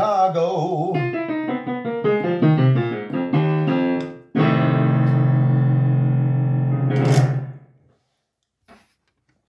Chicago.